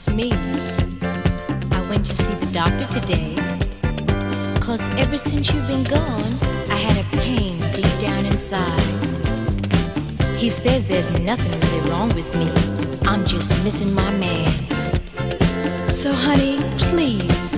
it's me. I went to see the doctor today. Cause ever since you've been gone, I had a pain deep down inside. He says there's nothing really wrong with me. I'm just missing my man. So, honey, please,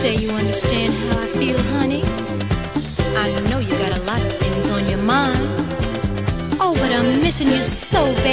say you understand how I feel, honey. I know you got a lot of things on your mind. Oh, but I'm missing you so bad.